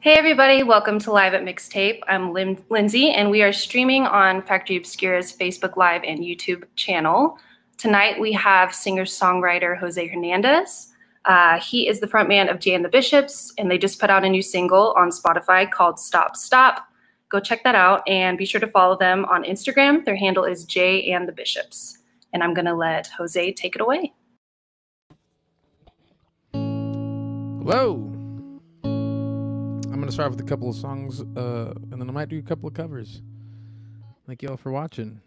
Hey everybody, welcome to Live at Mix-Tape. I'm Lin- Lindsay, and we are streaming on Factory Obscura's Facebook Live and YouTube channel. Tonight we have singer-songwriter Jose Hernandez. Uh, he is the frontman of J and the Bishops, and they just put out a new single on Spotify called Stop Stop. Go check that out, and be sure to follow them on Instagram. Their handle is J and the Bishops. And I'm gonna let Jose take it away. Whoa. I'm gonna start with a couple of songs, uh, and then I might do a couple of covers. Thank you all for watching.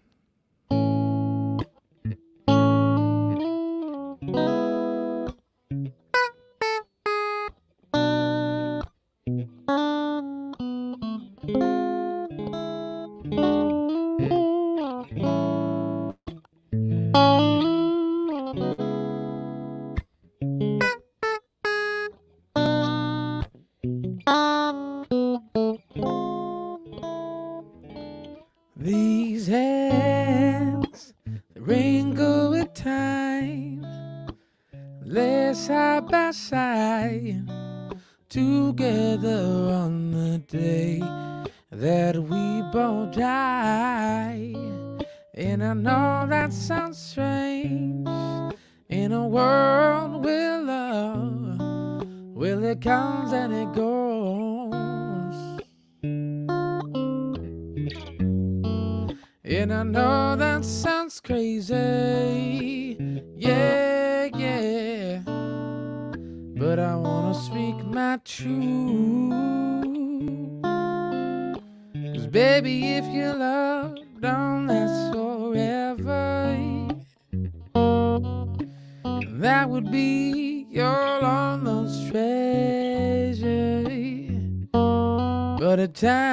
These hands, wrinkle with time, lay side by side, together on the day that we both die. And I know that sounds strange in a world where love, well, it comes and it goes. And I know that sounds crazy. Yeah, yeah. But I wanna speak my truth. Cause baby, if you love don't last forever, that would be your long lost treasure. But a time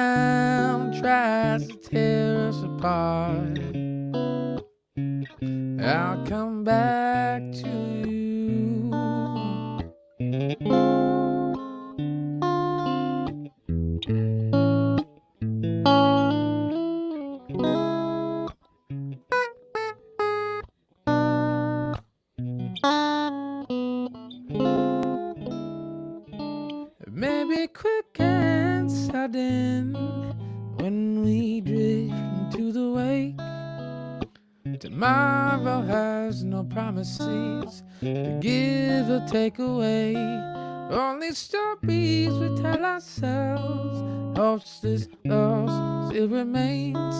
we drift into the wake. Tomorrow has no promises to give or take away. Only stories we tell ourselves. Hopes this loss still remains.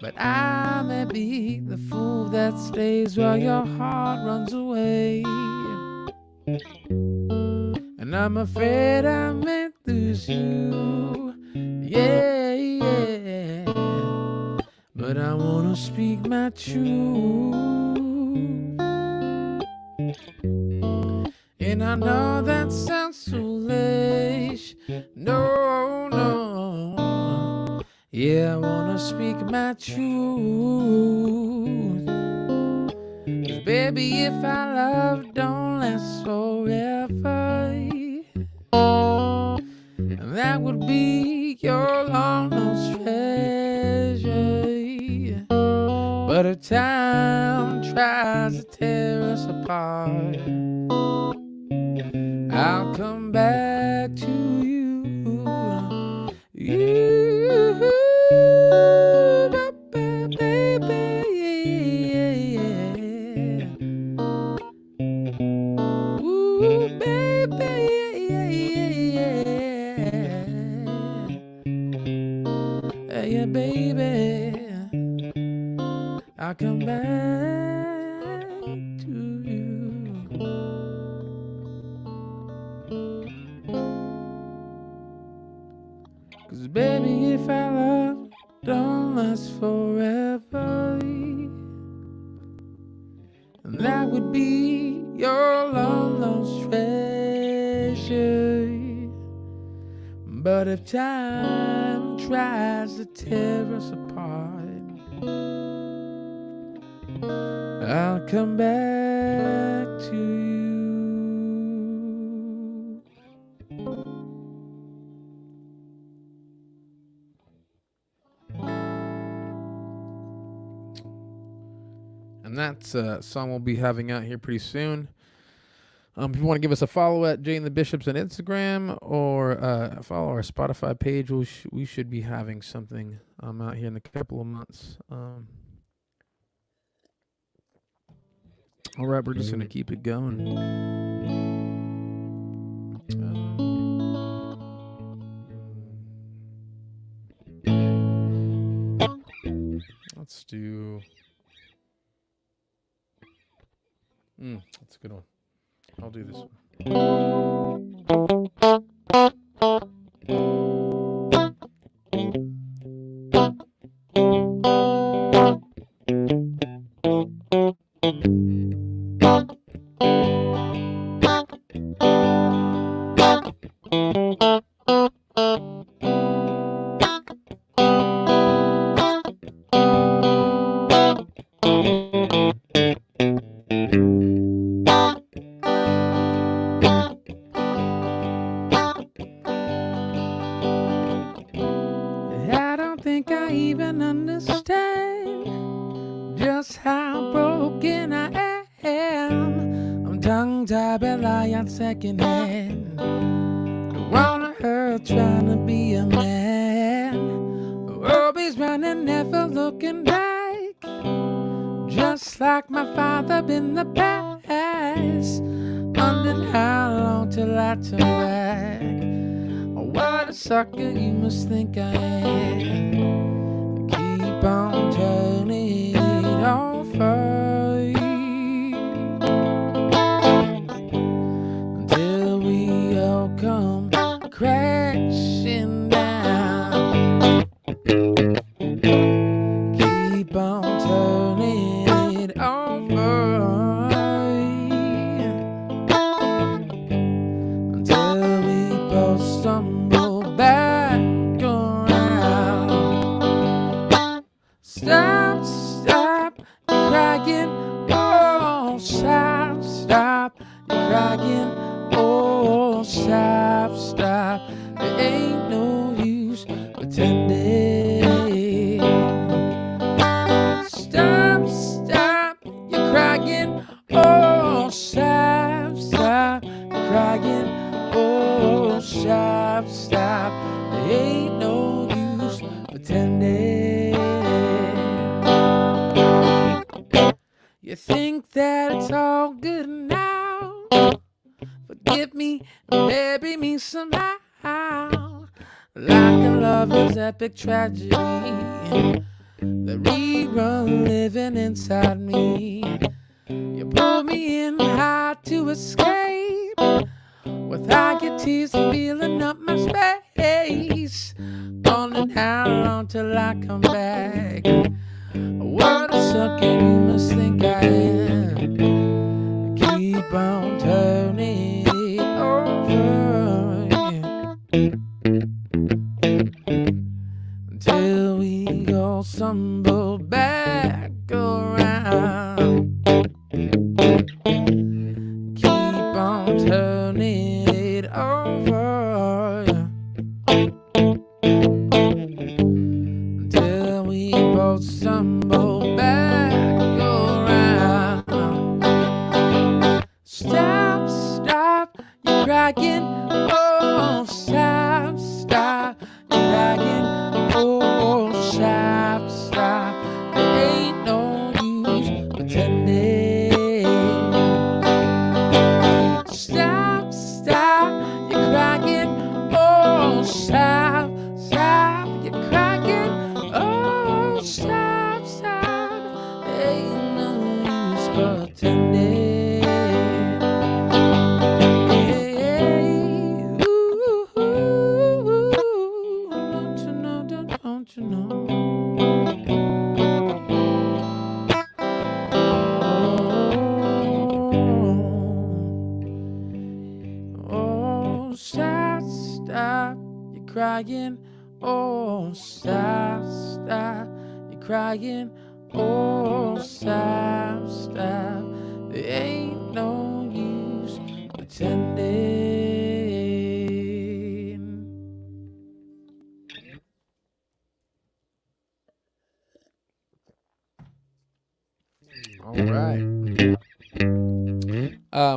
But I may be the fool that stays while your heart runs away. And I'm afraid I may lose you. Yeah. But I wanna speak my truth. And I know that sounds foolish. No, no. Yeah, I wanna speak my truth. 'Cause baby, if our love don't last forever, that would be your long lost treasure. Time tries to tear us apart, I'll come back to you. You, baby, yeah. Ooh, baby, yeah, yeah, yeah. Yeah, baby. I'll come back to you. Cause baby, if our love don't last forever, And that would be your long lost treasure. But if time tries to tear us apart, I'll come back to you. And that's a song we'll be having out here pretty soon. Um, if you want to give us a follow at J and the Bishops on Instagram or uh, follow our Spotify page, we, sh- we should be having something um, out here in a couple of months. Um, All right, we're just going to mm-hmm. keep it going. Uh, let's do. Mm, that's a good one. I'll do this one. again. tragic. Somebody.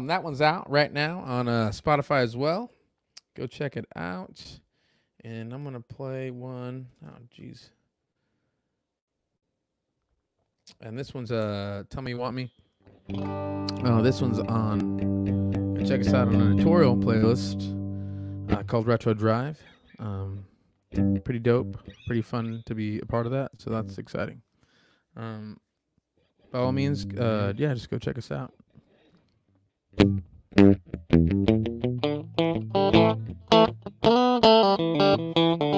Um, that one's out right now on uh, Spotify as well. Go check it out. And I'm gonna play one. Oh, jeez. And this one's uh, "Tell Me You Want Me." Oh, this one's on. Check us out on an editorial playlist uh, called Retro Drive. Um, pretty dope, pretty fun to be a part of that. So that's exciting. Um, by all means, uh, yeah, just go check us out. Thank you.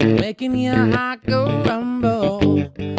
making your heart go rumble.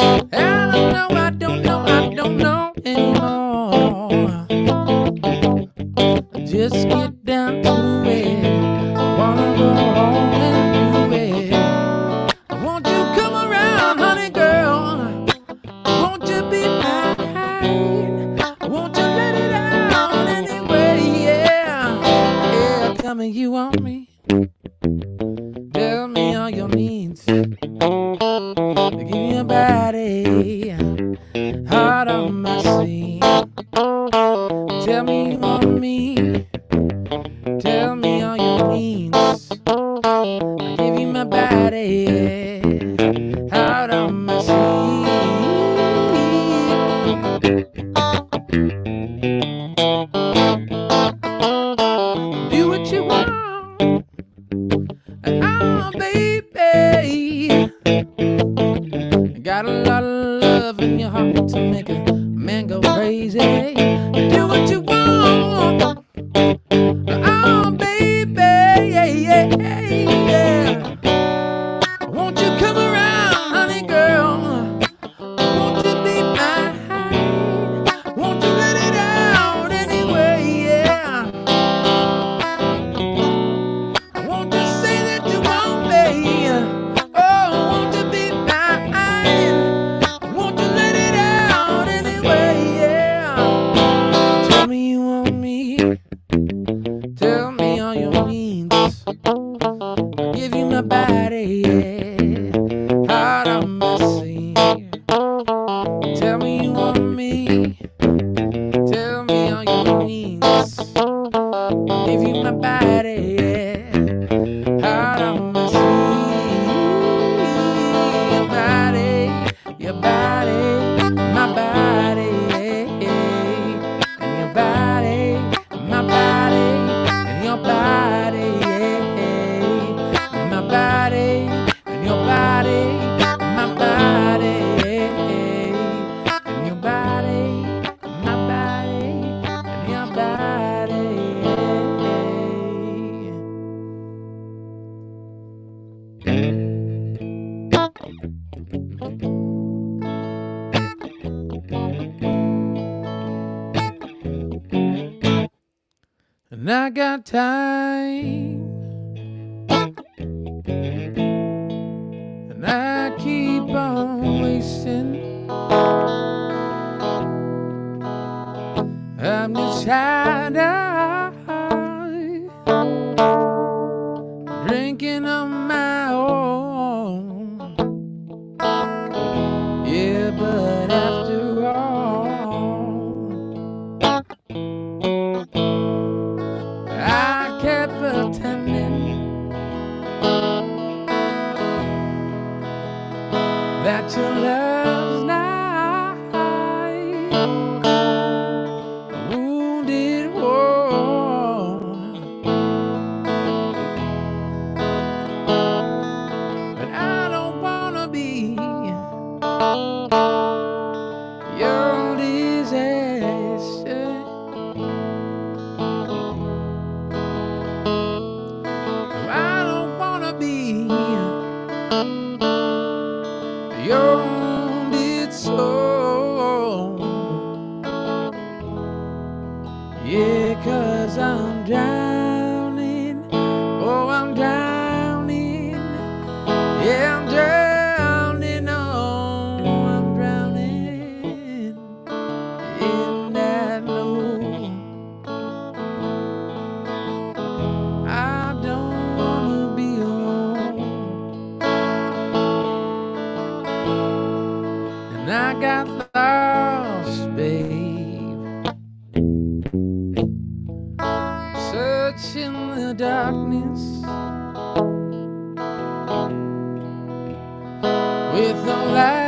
With no light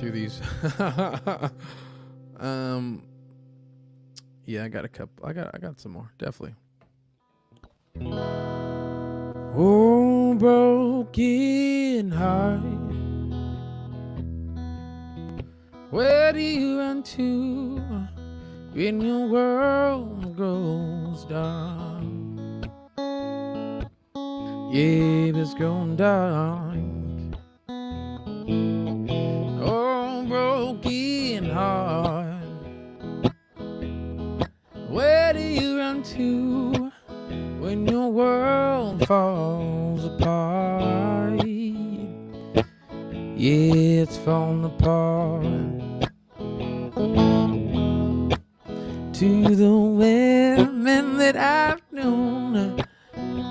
through these. um, yeah, I got a couple. I got, I got some more. Definitely. Oh, broken heart. Where do you run to when your world goes dark? Yeah, it's gone dark. Falls apart? Yeah, it's falling apart. To the women that I've known,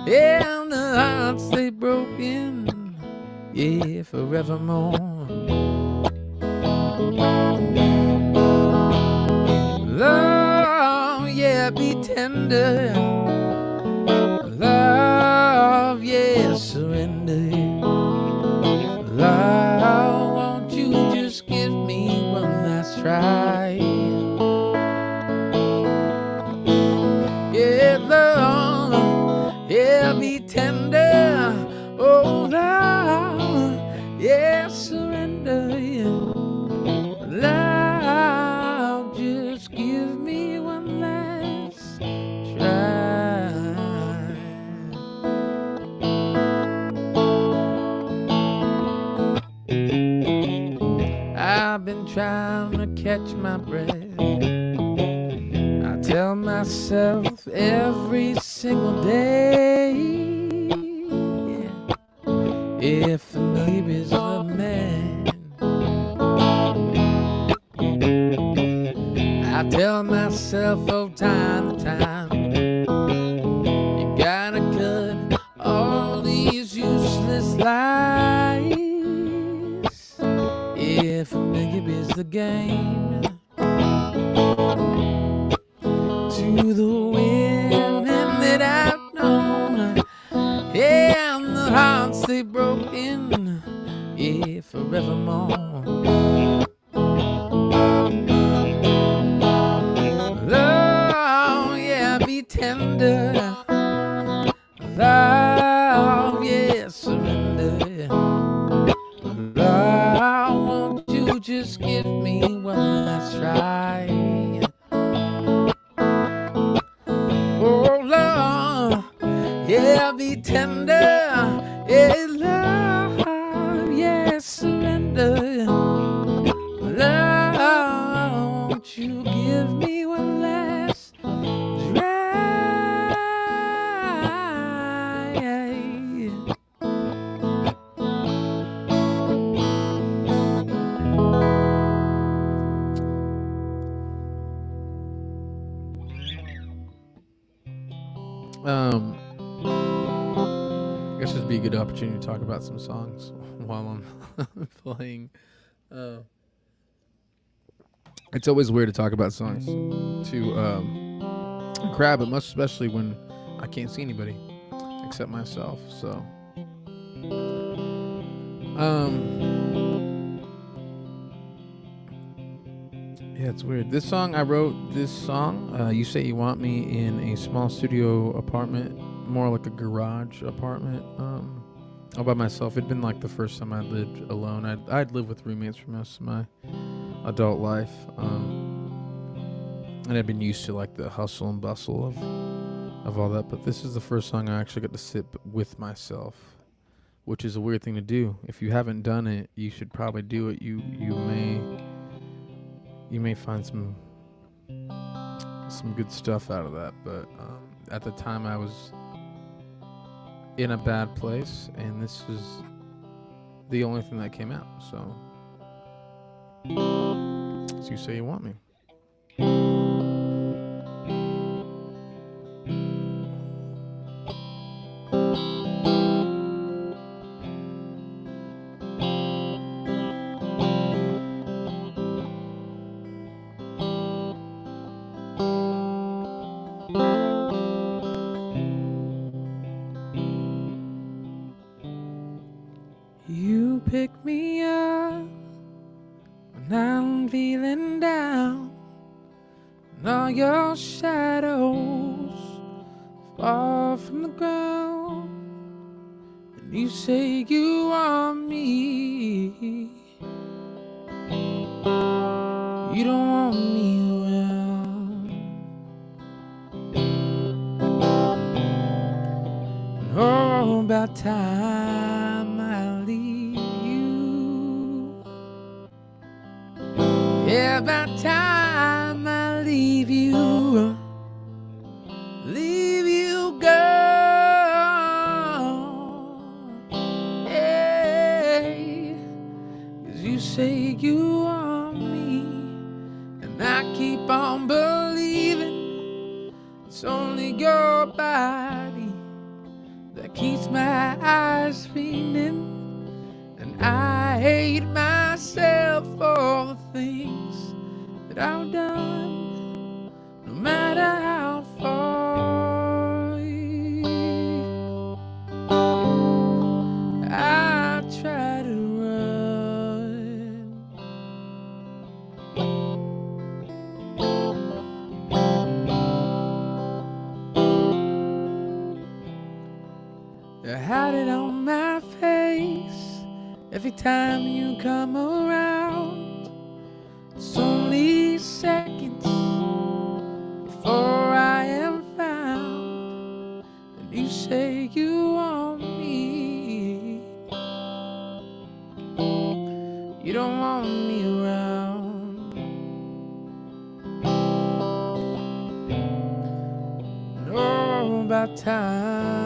yeah, and the hearts they broken, yeah, forevermore. Love, yeah, be tender. Love, yeah, surrender. Love, won't you just give me one last try? Trying to catch my breath. I tell myself every single day if maybe's the man. I tell myself to time, hearts they broke in, yeah, forevermore. Playing. Uh, it's always weird to talk about songs to um, crowd, but most especially when I can't see anybody except myself. So, um, yeah, it's weird. This song I wrote. This song, uh, you say you want me in a small studio apartment, more like a garage apartment. Um, all by myself. It'd been like the first time I lived alone. I'd I'd lived with roommates for most of my adult life, um, and I'd been used to like the hustle and bustle of of all that. But this is the first song I actually got to sit with myself, which is a weird thing to do. If you haven't done it, you should probably do it. You you may you may find some some good stuff out of that. But um, at the time, I was in a bad place, and this is the only thing that came out. So, so you say you want me. About time I leave you. Yeah, about time I leave you. Leave you, girl. Hey, 'cause you say you want me, and I keep on believing it's only your body my eyes feeling. And I hate myself for the things that I've done, every time you come around. It's only seconds before I am found, and you say you want me. You don't want me around. No, about time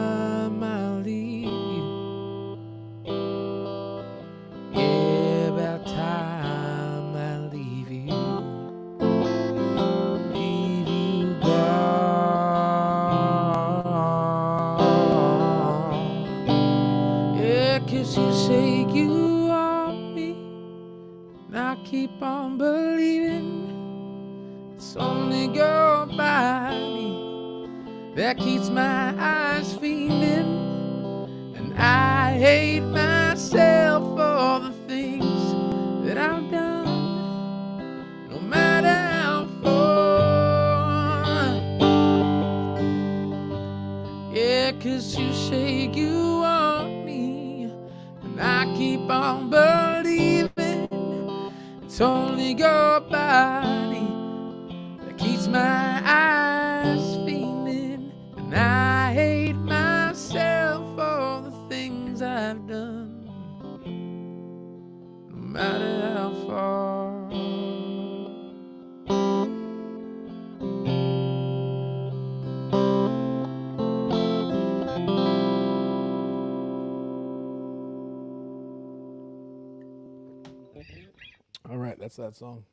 What's that song?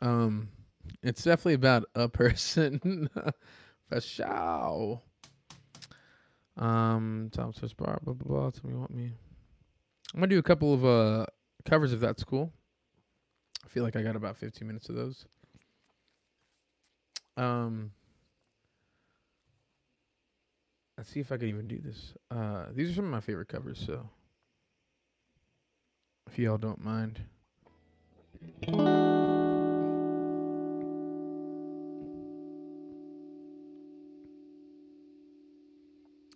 Um, it's definitely about a person for sure. Um, Tom Swiss Bar, blah blah blah. Tell me me. I'm gonna do a couple of uh covers of that's cool. I feel like I got about 15 minutes of those. Um, let's see if I can even do this. Uh, these are some of my favorite covers, so if y'all don't mind.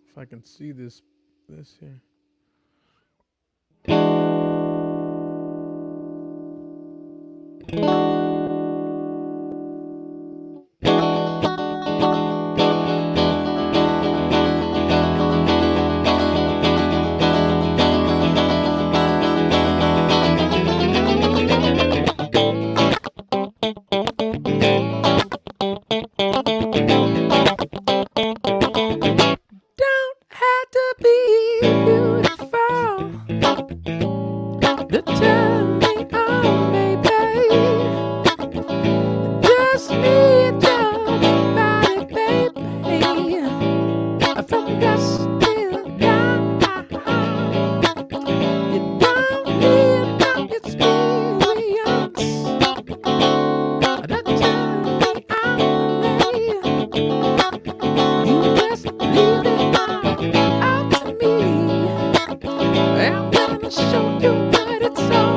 If I can see this, this here. show you what it's all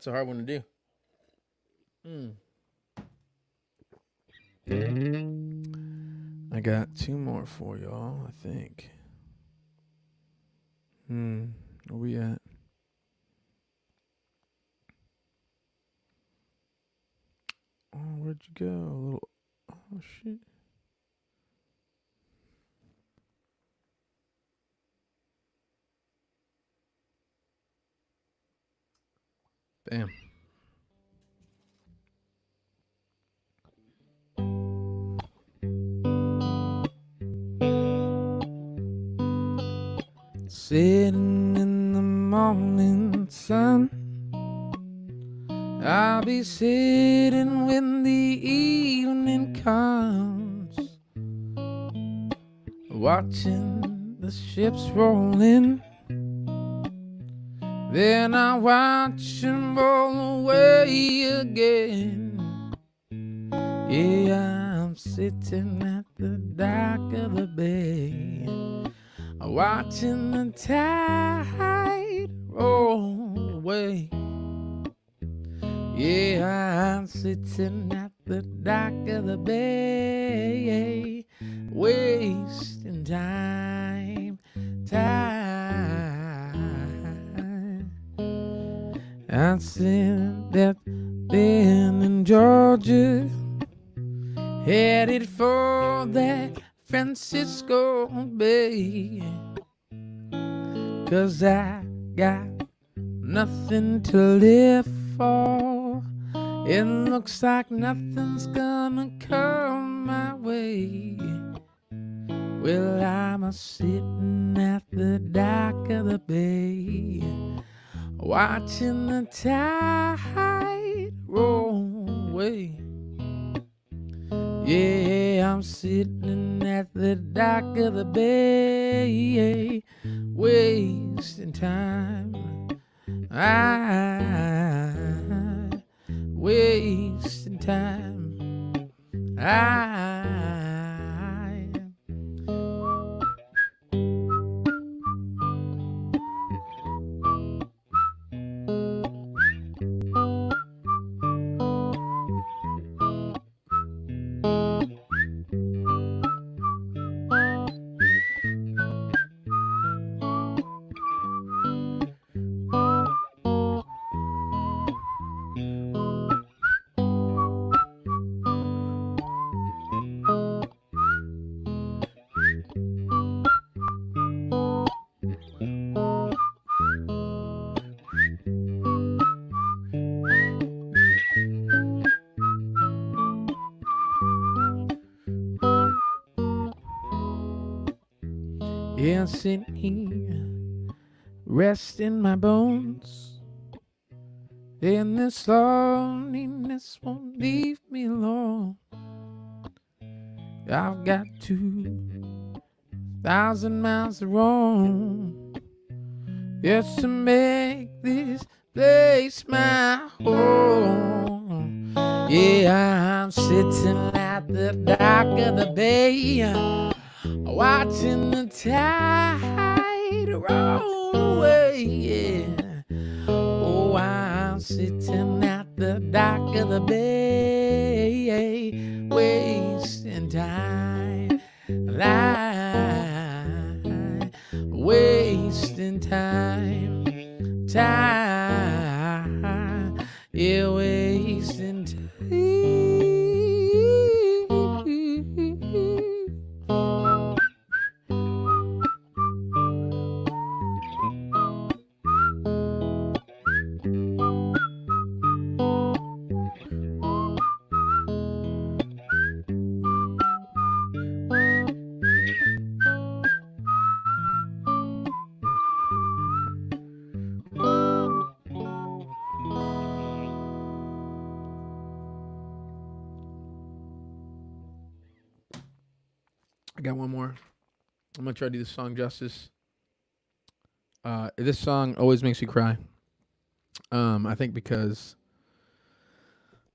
That's a hard one to do. Mm. I got two more for y'all, I think. Hmm. Where we at? Oh, where'd you go? A little. Oh shit. Bam. Sitting in the morning sun. I'll be sitting when the evening comes, watching the ships roll in. Then I watch them roll away again. Yeah, I'm sitting at the dock of the bay, watching the tide roll away. Yeah, I'm sitting at the dock of the bay, wasting time, time. I'm sitting at then in Georgia, headed for that Francisco Bay. Cause I got nothing to live for. It looks like nothing's gonna come my way. Well, I'm a sitting at the dock of the bay, watching the tide roll away. Yeah, I'm sitting at the dock of the bay, wasting time. I wasting time. I Yeah, sitting here, resting my bones. And this loneliness won't leave me alone. I've got two thousand miles to roam just to make this place my home. Yeah, I'm sitting at the dock of the bay watching the tide roll away. Yeah. Oh, I'm sitting at the dock of the bay, wasting time, line, wasting time, time, gonna try to do this song justice. Uh, this song always makes me cry. Um, I think because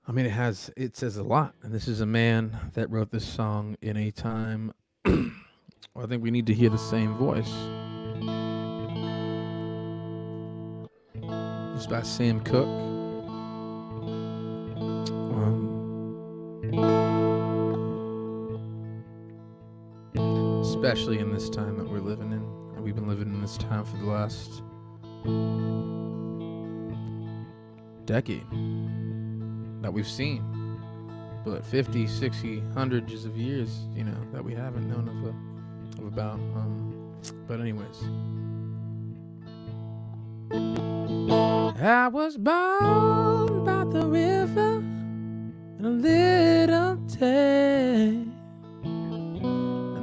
I mean it has it says a lot, and this is a man that wrote this song in a time. I think we need to hear the same voice. It's by Sam Cooke. Especially in this time that we're living in. We've been living in this time for the last decade that we've seen. But 50, 60, hundreds of years, you know, that we haven't known of, uh, of about. Um, but anyways. I was born by the river in a little town.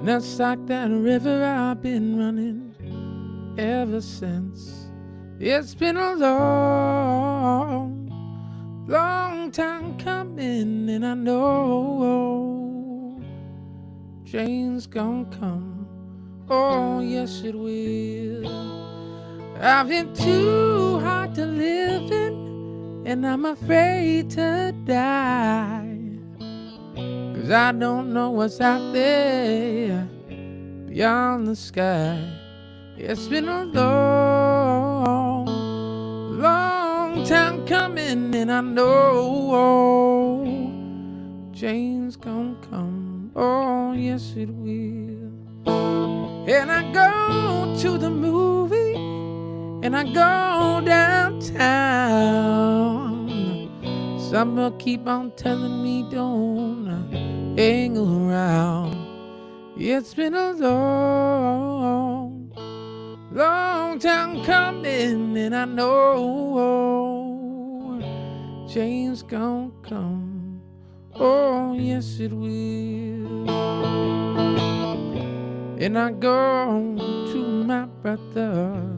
And that's like that river I've been running ever since. It's been a long, long time coming, and I know change's gonna come. Oh, yes, it will. I've been too hard to live in, and I'm afraid to die. Cause I don't know what's out there beyond the sky. It's been a long, long time coming, and I know change's gonna come. Oh, yes, it will. And I go to the movie and I go downtown. Will keep on telling me don't uh, hang around. It's been a long, long time coming, and I know change's gonna come. Oh, yes, it will. And I go to my brother.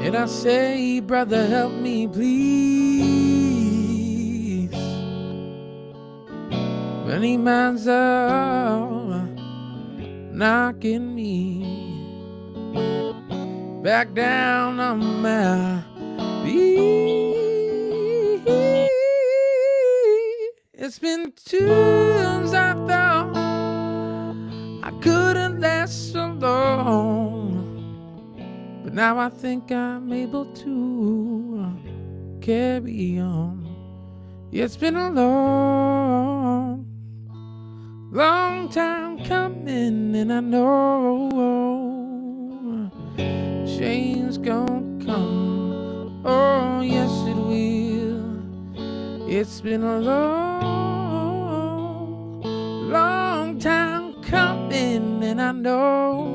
And I say, brother, help me, please. Many minds are knocking me back down on my feet. It's been tunes I thought I couldn't last so long. Now I think I'm able to carry on. It's been a long, long time coming, and I know change's gonna come. Oh, yes, it will. It's been a long, long time coming, and I know.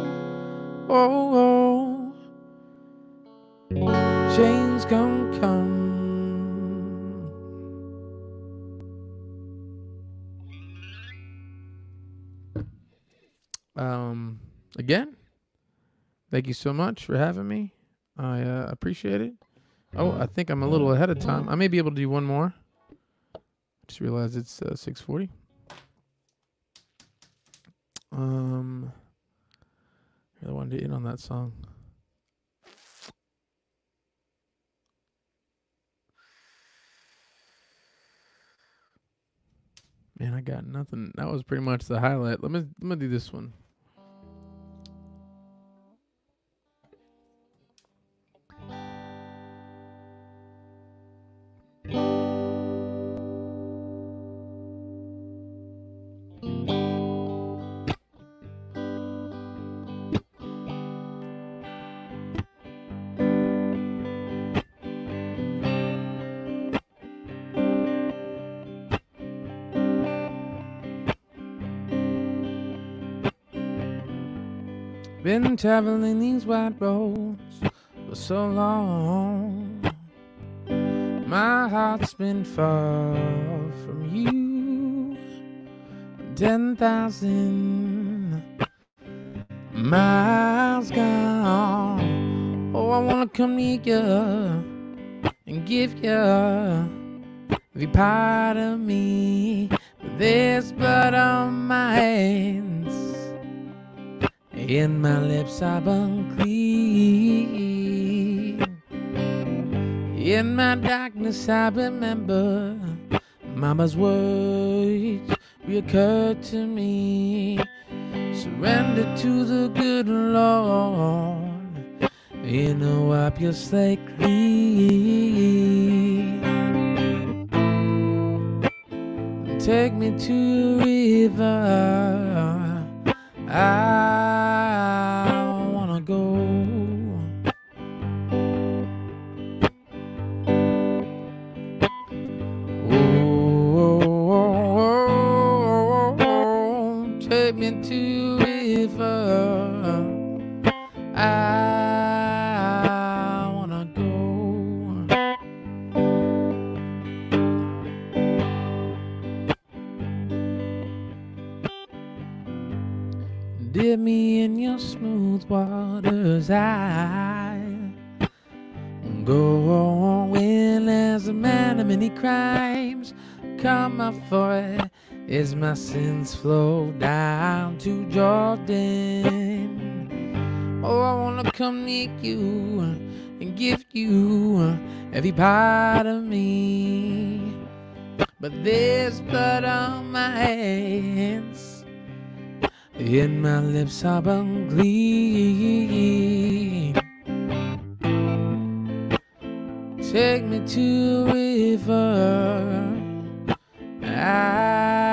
Oh, oh change gonna come. Um, again, thank you so much for having me. I uh, appreciate it. Oh, I think I'm a little ahead of time. I may be able to do one more. Just realized it's uh, 6:40. Um, I really wanted to end on that song. Man, I got nothing. That was pretty much the highlight. Let me let me do this one. Been traveling these wide roads for so long. My heart's been far from you. Ten thousand miles gone. Oh, I wanna come near you and give you every part of me. But there's blood on my hands in my lips are unclean. In my darkness I remember Mama's words reoccurred to me. Surrender to the good Lord. You know, wipe your slate clean. Take me to a river. I My sins flow down to Jordan. Oh, I wanna come meet you and give you every part of me. But there's blood on my hands, and my lips are unclean. Take me to a river. I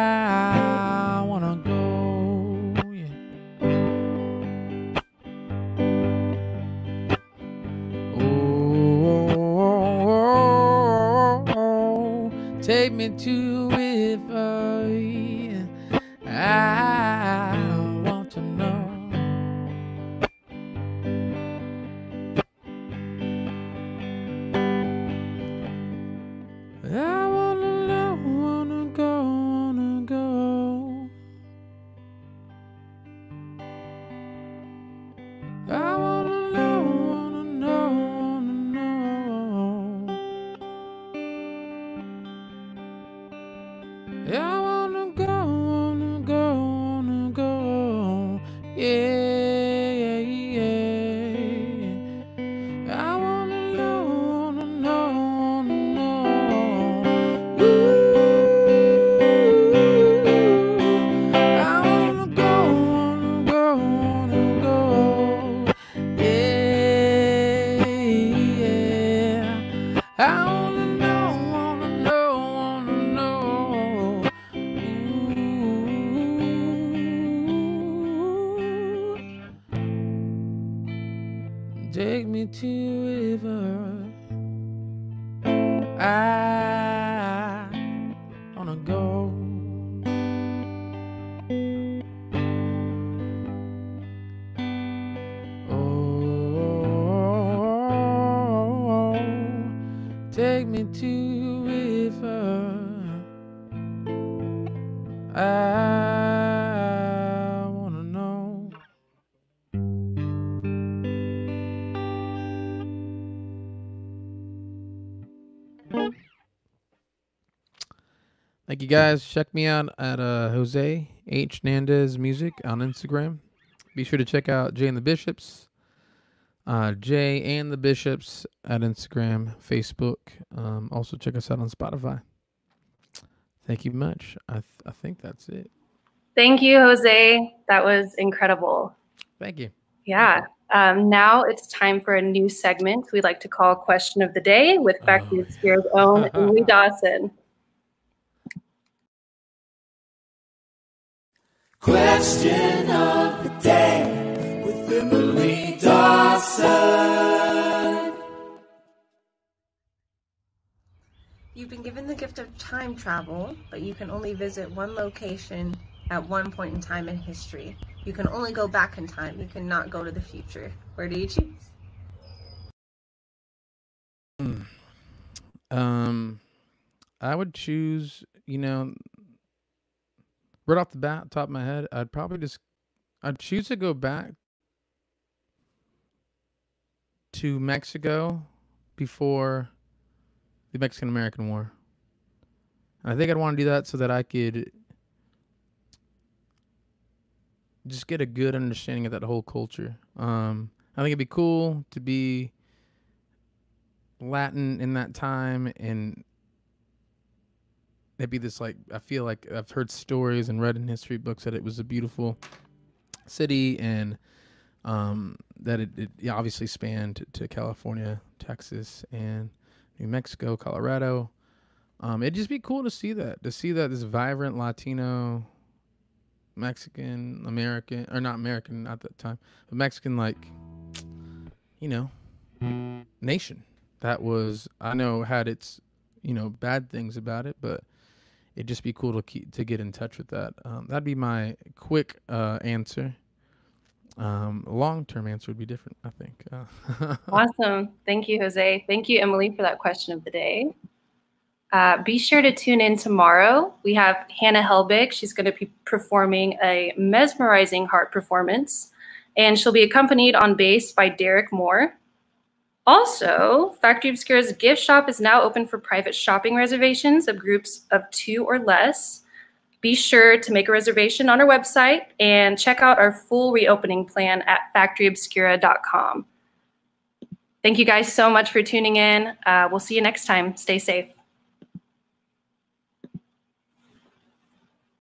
me to I wanna know. Thank you guys. Check me out at uh, Jose Hernandez Music on Instagram. Be sure to check out J and the Bishops. Uh, J and the Bishops at Instagram, Facebook. Um, also check us out on Spotify. Thank you much. I th- I think that's it. Thank you, Jose. That was incredible. Thank you. Yeah. Um, now it's time for a new segment we like to call Question of the Day with Factory Oh. Obscura's own Louis Dawson. Question of the day with Emily Dawson. You've been given the gift of time travel, but you can only visit one location at one point in time in history. You can only go back in time. You cannot go to the future. Where do you choose? Um, I would choose. You know, right off the bat, top of my head, I'd probably just, I'd choose to go back to Mexico before the Mexican American War. I think I'd want to do that so that I could just get a good understanding of that whole culture. Um, I think it'd be cool to be Latin in that time and it'd be this like I feel like I've heard stories and read in history books that it was a beautiful city and um, that it, it obviously spanned to California, Texas, and New Mexico, Colorado. Um, it'd just be cool to see that, to see that this vibrant Latino, Mexican, American, or not American at that time, but Mexican, like, you know, nation that was, I know, had its, you know, bad things about it, but it'd just be cool to keep to get in touch with that. Um, that'd be my quick uh, answer. Um, long term answer would be different, I think. Uh, awesome. Thank you, Jose. Thank you, Emily, for that question of the day. Uh, be sure to tune in tomorrow. We have Hannah Helbig. She's going to be performing a mesmerizing harp performance, and she'll be accompanied on bass by Derek Moore. Also, Factory Obscura's gift shop is now open for private shopping reservations of groups of two or less. Be sure to make a reservation on our website and check out our full reopening plan at factoryobscura.com. Thank you guys so much for tuning in. Uh, we'll see you next time. Stay safe.